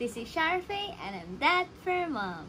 This is Sharfay and I'm that for mom.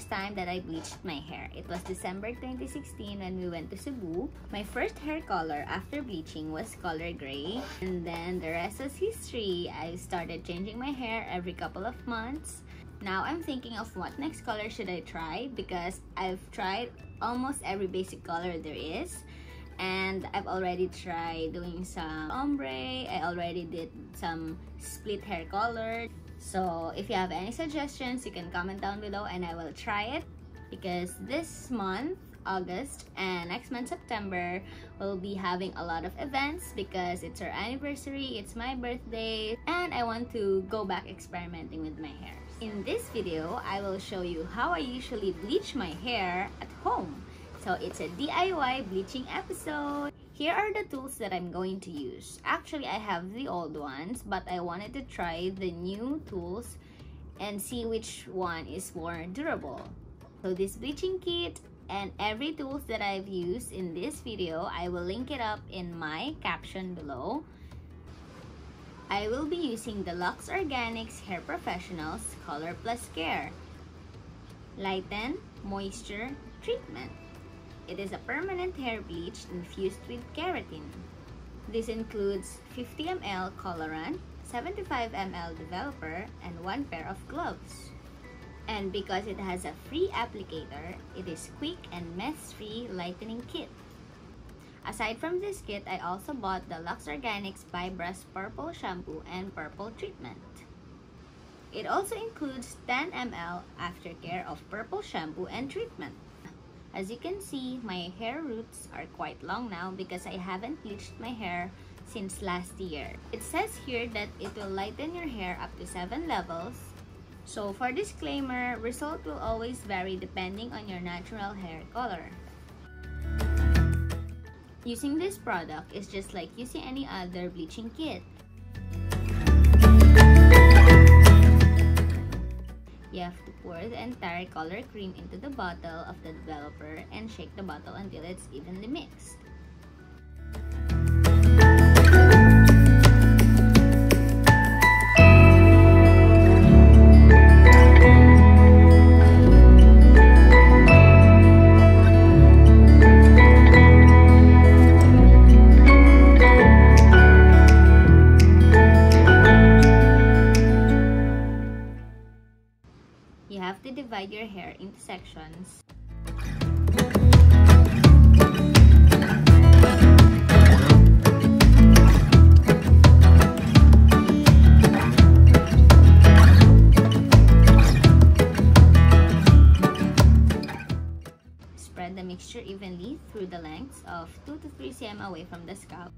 First time that I bleached my hair. It was December 2016 when we went to Cebu. My first hair color after bleaching was color gray. And then the rest was history. I started changing my hair every couple of months. Now I'm thinking of what next color should I try because I've tried almost every basic color there is and I've already tried doing some ombre I already did some split hair color so if you have any suggestions you can comment down below and I will try it. Because this month August and next month September we'll be having a lot of events because it's our anniversary it's my birthday and I want to go back experimenting with my hair. In this video I will show you how I usually bleach my hair at home. So it's a DIY bleaching episode. Here are the tools that I'm going to use. Actually, I have the old ones, but I wanted to try the new tools and see which one is more durable. So this bleaching kit and every tools that I've used in this video, I will link it up in my caption below. I will be using the Luxe Organix Hair Professionals Color Plus Care Lighten Moisture Treatment. It is a permanent hair bleach infused with keratin. This includes 50 ml colorant, 75 ml developer, and one pair of gloves. And because it has a free applicator, it is quick and mess-free lightening kit. Aside from this kit, I also bought the Luxe Organix Bye Brass Purple Shampoo and Purple Treatment. It also includes 10 ml aftercare of purple shampoo and treatment. As you can see, my hair roots are quite long now because I haven't bleached my hair since last year. It says here that it will lighten your hair up to 7 levels. So for disclaimer, result will always vary depending on your natural hair color. Using this product is just like using any other bleaching kit. You have to pour the entire color cream into the bottle of the developer and shake the bottle until it's evenly mixed. Divide your hair into sections. Spread the mixture evenly through the lengths of 2 to 3 cm away from the scalp.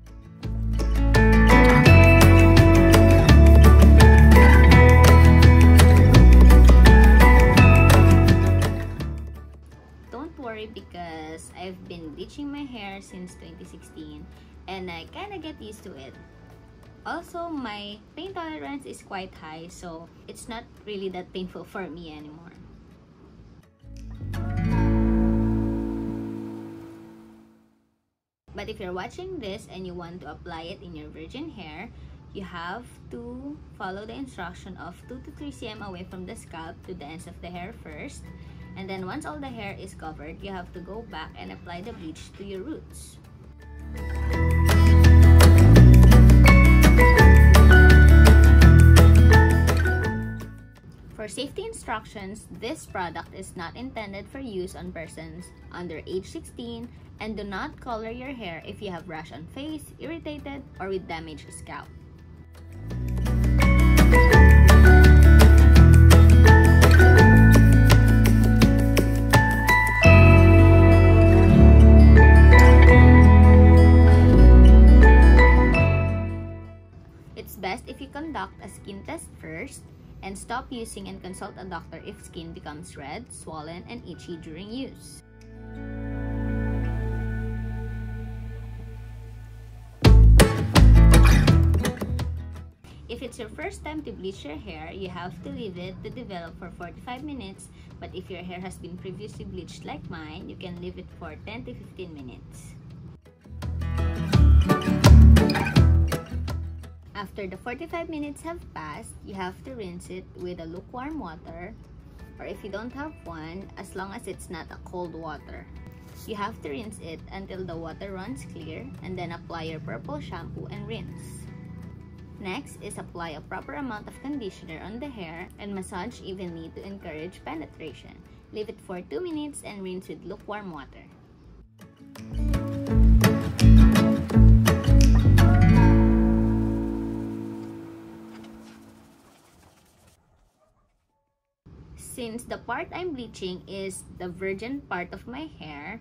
Bleaching my hair since 2016 and I kinda get used to it. Also, my pain tolerance is quite high so it's not really that painful for me anymore. But if you're watching this and you want to apply it in your virgin hair, you have to follow the instruction of 2 to 3 cm away from the scalp to the ends of the hair first. And then once all the hair is covered, you have to go back and apply the bleach to your roots. For safety instructions, this product is not intended for use on persons under age 16 and do not color your hair if you have rash on face, irritated, or with damaged scalp. Using and consult a doctor if skin becomes red, swollen, and itchy during use. If it's your first time to bleach your hair, you have to leave it to develop for 45 minutes. But if your hair has been previously bleached like mine, you can leave it for 10 to 15 minutes. After the 45 minutes have passed, you have to rinse it with a lukewarm water or if you don't have one, as long as it's not a cold water. You have to rinse it until the water runs clear and then apply your purple shampoo and rinse. Next is apply a proper amount of conditioner on the hair and massage evenly to encourage penetration. Leave it for 2 minutes and rinse with lukewarm water. Since the part I'm bleaching is the virgin part of my hair,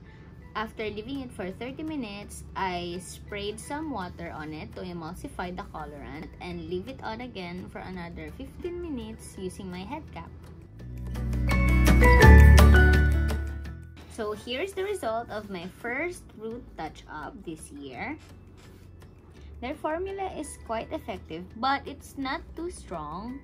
after leaving it for 30 minutes, I sprayed some water on it to emulsify the colorant and leave it on again for another 15 minutes using my head cap. So here's the result of my first root touch-up this year. Their formula is quite effective, but it's not too strong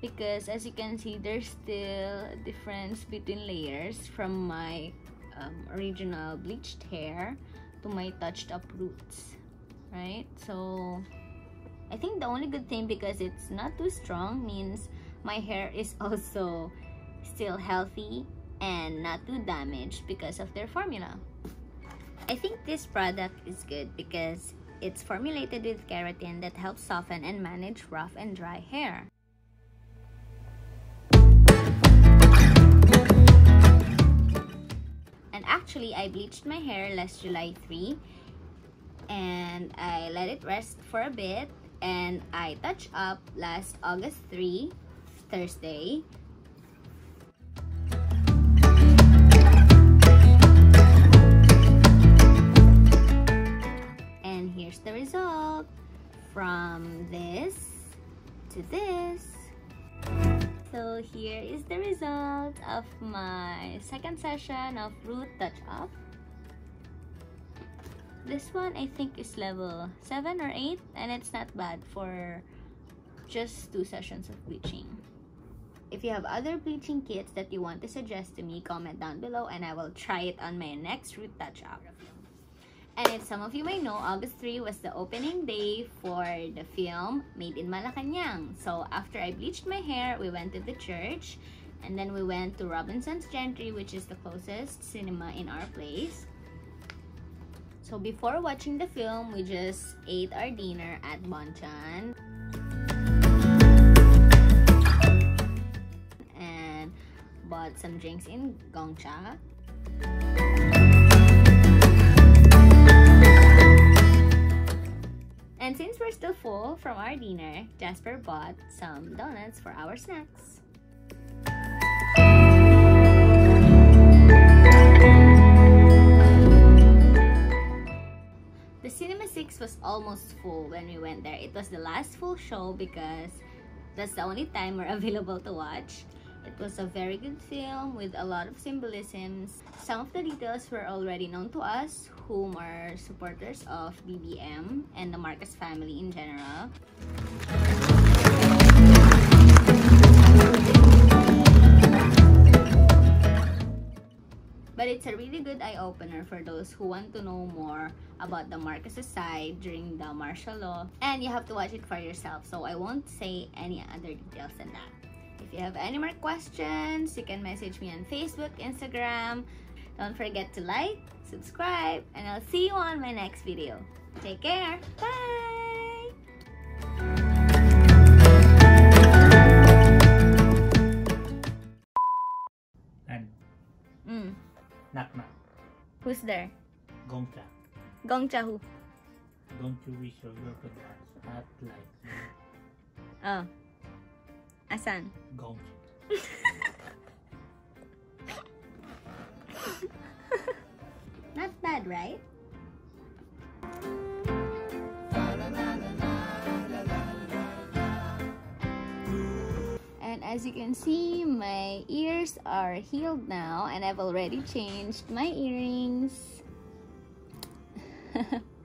because as you can see, there's still a difference between layers from my um, original bleached hair to my touched up roots right? So I think the only good thing because it's not too strong means my hair is also still healthy and not too damaged because of their formula. I think this product is good because it's formulated with keratin that helps soften and manage rough and dry hair actually I bleached my hair last July 3 and I let it rest for a bit. And I touched up last August 3 Thursday. And here's the result. From this to this. So here is the result of my second session of root touch up this one I think is level 7 or 8 and it's not bad for just two sessions of bleaching if you have other bleaching kits that you want to suggest to me comment down below and I will try it on my next root touch up and if some of you may know, August 3 was the opening day for the film Maid in Malacañang. So after I bleached my hair, we went to the church. And then we went to Robinson's Gentri, which is the closest cinema in our place. So before watching the film, we just ate our dinner at Bonchon. And bought some drinks in Gong Cha. And since we're still full from our dinner, Jasper bought some donuts for our snacks. The Cinema 6 was almost full when we went there. It was the last full show because that's the only time we're available to watch. It was a very good film with a lot of symbolisms. Some of the details were already known to us, whom are supporters of BBM and the Marcos family in general. But it's a really good eye-opener for those who want to know more about the Marcos side during the martial law. And you have to watch it for yourself, so I won't say any other details than that. If you have any more questions, you can message me on Facebook, Instagram. Don't forget to like, subscribe, and I'll see you on my next video. Take care. Bye! And Mm. Knock knock. Who's there? Gong Cha. Gongcha who? Don't you wish your girlfriend was hot like me? Oh. Asan? Gong Cha. Not bad, right? As you can see, my ears are healed now and I've already changed my earrings.